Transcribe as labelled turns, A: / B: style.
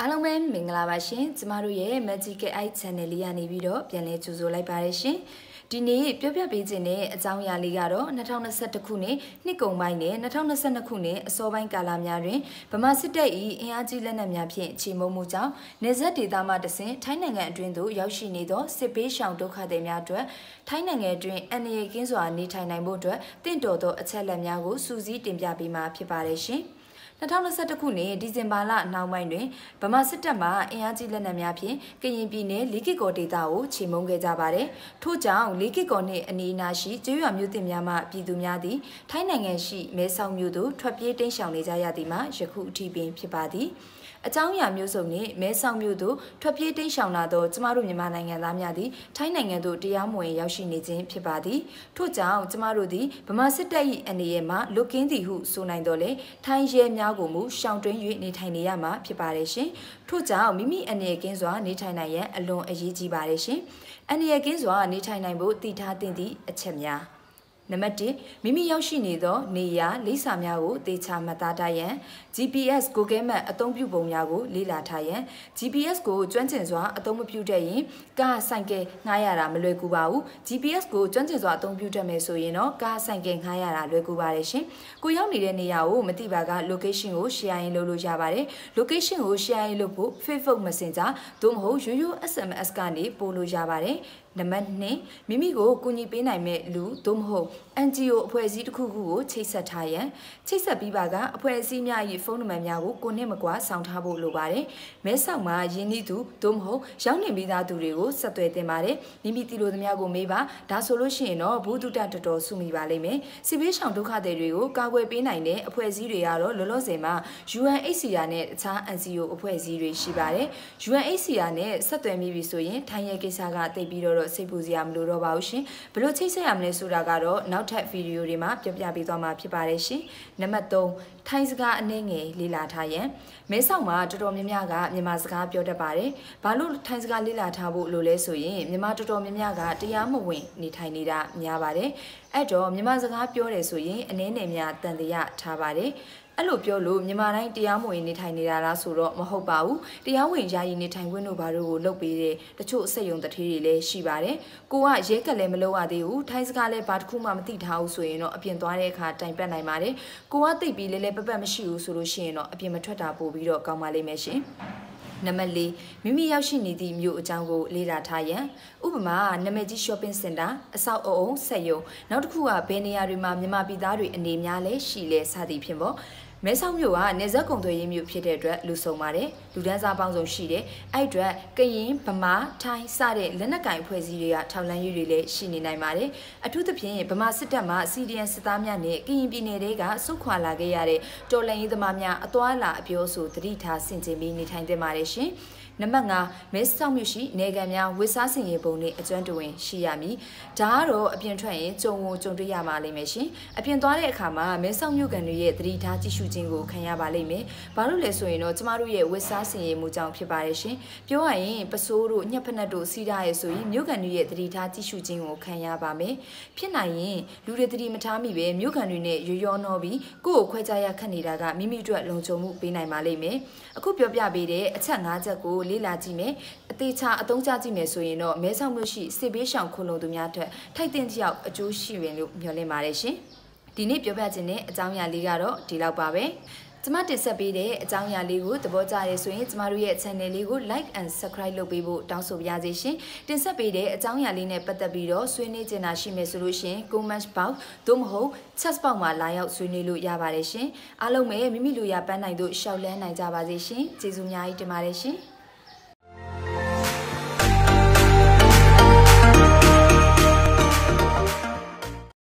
A: အားလုံးပဲမင်္ဂလာပါရှင်ကျမတို့ရဲ့ Magical Eye Channel လေးကနေပြီးတော့ပြန်လည်ကြိုဆိုလိုက်ပါတယ်ရှင်ဒီနေ့ပြောပြပေးခြင်းတဲ့အကြောင်းအရာလေးကတော့2021ခုနှစ်နှစ်ကုန်ပိုင်းနဲ့2022ခုနှစ်အစောပိုင်းကာလများတွင်ဗမာစစ်တပ်၏အင်အားကြီးလက်နက်များဖြင့်ချေမှုန်းမှုကြောင့်နေဆက်ဒေသမှတဆင့်ထိုင်းနိုင်ငံအတွင်းသို့ရောက်ရှိနေသောစစ်ပေးရှောင်ဒုက္ခသည်များအတွက်ထိုင်းနိုင်ငံအတွင်းအန္တရာယ်ကင်းစွာနေထိုင်နိုင်ဖို့အတွက်တင့်တော်သောအချက်အလက်များကိုစူးစီးတင်ပြပေးမှာဖြစ်ပါတယ်ရှင်။ 2021ခုနှစ်ဒီဇင်ဘာလနောက်ပိုင်းတွင်ဗမာစစ်တပ်မှအင်အားကြီးလက်နက်များဖြင့်ကရင်ပြည်နယ်လီကီကော်ဒေသကိုချေမှုန်းခဲ့ကြပါတယ်။ထို့ကြောင့်လီကီကော်နှင့်အနီးအနားရှိကျေးရွာမြို့သစ်များမှပြည်သူများသည်ထိုင်းနိုင်ငံရှိမဲဆောက်မြို့သို့ထွက်ပြေးတိမ်းရှောင်နေကြရသည်မှာယခုအထိပင်ဖြစ်ပါသည်။အကြောင်းအရာမျိုးစုံနှင့်မဲဆောက်မြို့သို့ထွက်ပြေးတိမ်းရှောင်လာသောကျမတို့မြန်မာနိုင်ငံသားများသည်ထိုင်းနိုင်ငံသို့တရားမဝင်ရောက်ရှိနေခြင်းဖြစ်ပါသည်ထို့ကြောင့်ကျမတို့သည်ဗမာစစ်တပ်၏အနေနဲ့မှလွတ်ကင်းသည်ဟုဆိုနိုင်တော်လဲထိုင်းရဲများကိုမူရှောင်တွင်း၍နေထိုင်နေရမှာဖြစ်ပါတယ်ရှင်ထို့ကြောင့်မိမိအနေကင်းစွာနေထိုင်နိုင်ရန်အလွန်အရေးကြီးပါတယ်ရှင်အနေကင်းစွာနေထိုင်နိုင်ဖို့တည်ထားသင့်သည့်အချက်များ နံပါတ်1မိမိရောက်ရှိနေသော နေရာလိပ်စာများကိုသေချာမှတ်သားထားရန် GPS Google Map အသုံးပြုပုံများကိုလေ့လာထားရန် GPS ကိုကျွမ်းကျင်စွာအသုံးမပြုတတ်ရင်ကားဆိုင်ကယ်ငှားရတာမလွယ်ကူပါဘူး GPS ကိုကျွမ်းကျင်စွာအသုံးပြုတတ်မယ်ဆိုရင်တော့ကားဆိုင်ကယ်ငှားရတာလွယ်ကူပါတယ်ရှင်ကိုရောက်နေတဲ့နေရာကိုမသိပါက location ကို share ရင်လုပ်လို့ရပါတယ် location ကို share ရင်လုပ်ဖို့ Facebook Messenger သို့မဟုတ်ရိုးရိုး SMS ကနေပို့လို့ရပါတယ် နံပါတ်2မိမိကိုကူညီပေးနိုင်မဲ့လူသို့မဟုတ် NGO အဖွဲ့အစည်းတစ်ခုခုကိုချိတ်ဆက်ထားရန်ချိတ်ဆက်ပြီးပါကအဖွဲ့အစည်းများ၏ဖုန်းနံပါတ်များကိုကိုနဲ့မကွာဆောင်ထားဖို့လိုပါတယ်။မဲဆောက်မှာယင်းဤသူသို့မဟုတ်ရောက်နေပြီးသားသူတွေကိုဆက်သွယ်တင်ပါတယ်။မိမိတီလိုသမျှကိုမေးပါဒါဆိုလို့ရှိရင်တော့ဘူးတုတတော်တော်စုမိပါလိမ့်မယ်။စီဘေးရှောင်ဒုက္ခသည်တွေကိုကာကွယ်ပေးနိုင်တဲ့အဖွဲ့အစည်းတွေကတော့လောလောဆယ်မှာ UNHCR နဲ့အခြား NGO အဖွဲ့အစည်းတွေရှိပါတယ်။ UNHCR နဲ့ဆက်သွယ်မိပြီဆိုရင်ထိုင်းရဲ့ကိစ္စကတိတ်ပြီးတော့စိတ်ပူစရာမလိုတော့ပါဘူးရှင်။ဘယ်လိုချိတ်ဆက်ရမလဲဆိုတာကတော့နောက်ထပ်ဗီဒီယိုတွေမှာပြပြပေးသွားမှာဖြစ်ပါတယ်ရှင်။နံပါတ်3ထိုင်းစကားအနည်းငယ်လေ့လာထားရန်မဲဆောက်မှာတော်တော်များများကမြန်မာစကားပြောတတ်ပါတယ်။ဘာလို့ထိုင်းစကားလေ့လာထားဖို့လိုလဲဆိုရင်မြန်မာတော်တော်များများကတရားမဝင်နေထိုင်နေတာများပါတယ်။အဲ့တော့မြန်မာစကားပြောတယ်ဆိုရင်အနည်းငယ်များတန်တရားထားပါတယ်။အဲ့လိုပြောလို့မြန်မာတိုင်းတရားမဝင်နေထိုင်နေတာလားဆိုတော့မဟုတ်ပါဘူးတရားဝင်ယာယီနေထိုင်ခွင့်တို့ဘာတို့ကိုလုပ်ပေးတဲ့တချို့အဆက်ယုံတထေးတွေလည်းရှိပါတယ်ကိုကရဲကလည်းမလုပ်ရသေးဘူးထိုင်းစကားလည်းဘာတစ်ခုမှမသိထားဘူးဆိုရင်တော့အပြင်သွားတဲ့အခါတိုင်ပတ်နိုင်ပါတယ်ကိုကသိပြီးလဲလဲပပတ်မရှိဘူးဆိုလို့ရှိရင်တော့အပြင်မထွက်တာပို့ပြီးတော့ကောင်းပါလိမ့်မယ်ရှင် နံပါတ်၄မိမိရောက်ရှိနေသည့်မြို့အကြောင်းကိုလေ့လာထားရန်ဥပမာနာမည်ကြီး shopping center အဆောက်အအုံဆက်ယုံနောက်တစ်ခုကဘယ်နေရာတွေမှာမြန်မာပြည်သားတွေအနေများလဲရှိလဲစသည်ဖြင့်ပေါ့ မဲဆောက်မြို့ကနေဇက်ကုံသွေးရေးမြို့ဖြစ်တဲ့အတွက်လူဆုံပါတယ်လူဒန်းစားပေါင်းစုံရှိတယ်အဲ့အတွက်ကရင်ဗမာထိုင်းစတဲ့လက်နက်ကင်ဖွဲ့စည်းတွေကထောက်လန်းရေးတွေလည်းရှိနေနိုင်ပါတယ်အထူးသဖြင့်ဗမာစစ်တပ်မှ CDN စစ်သားများနဲ့ကရင်ပြည်နယ်တွေကစုခွာလာခဲ့ရတဲ့တော်လှန်ရေးသမားများအသွာလာအပြောဆိုတတိထားဆင်ခြင်ပြီးနေထိုင်သင့်ပါတယ်ရှင်။ နံပါတ်5မဲဆောက်မြို့ရှိနေကံများဝစ်စားစင်ရေပုံနဲ့အကျွမ်းတဝင်ရှိရမည်ဒါကတော့အပြင်ထွက်ရင်ကြုံဝကြုံတွေ့ရမှာလိမ့်မယ်ရှင်အပြင်သွားတဲ့အခါမှာမဲဆောက်မြို့ကန်တွေရဲ့သတိထားကြည့်ရှုခြင်းကိုခံရပါလိမ့်မယ်ဘာလို့လဲဆိုရင်တော့ကျမတို့ရဲ့ဝစ်စားစင်ရေမှုကြောင့်ဖြစ်ပါတယ်ရှင်ပြောရရင်ပစိုးတို့ညက်ဖက်နက်တို့စီးထားရဲဆိုရင်မြို့ကန်တွေရဲ့သတိထားကြည့်ရှုခြင်းကိုခံရပါမယ်ဖြစ်နိုင်ရင်လူတွေသတိမထားမိပဲမြို့ကန်တွေနဲ့ရောရောနှောပြီးကိုယ့်ကိုခွဲခြားရခတ်နေတာကမိမိတို့လုံခြုံမှုပေးနိုင်ပါလိမ့်မယ်အခုပြောပြပေးတဲ့အချက်၅ချက်ကိုလေ့လာကြည့်မယ်အသေးချာအသုံးချကြည့်မယ်ဆိုရင်တော့မဲဆောက်မြို့ရှိစစ်ဘေးရှောင်ခုံလုံသူများအတွက်ထိုက်တင်တယောက်အကျိုးရှိရင်လို့မျှော်လင့်ပါတယ်ရှင်ဒီနေ့ပြောပြခြင်းတဲ့အကြောင်းအရာလေးကတော့ဒီလောက်ပါပဲကျမတင်ဆက်ပေးတဲ့အကြောင်းအရာလေးကိုသဘောကျရဲဆိုရင်ကျမတို့ရဲ့ channel လေးကို like and subscribe လုပ်ပေးဖို့တောင်းဆိုပါရစေရှင်တင်ဆက်ပေးတဲ့အကြောင်းအရာလေးနဲ့ပတ်သက်ပြီးတော့ဆွေးနွေးချင်တာရှိမယ်ဆိုလို့ရှင် comment box သို့မဟုတ် chat box မှာလာရောက်ဆွေးနွေးလို့ရပါတယ်ရှင်အားလုံးပဲမိမိလူရပန်းနိုင်တို့ရှောက်လန်းနိုင်ကြပါစေရှင်ကျေးဇူးအများကြီးတင်ပါတယ်ရှင်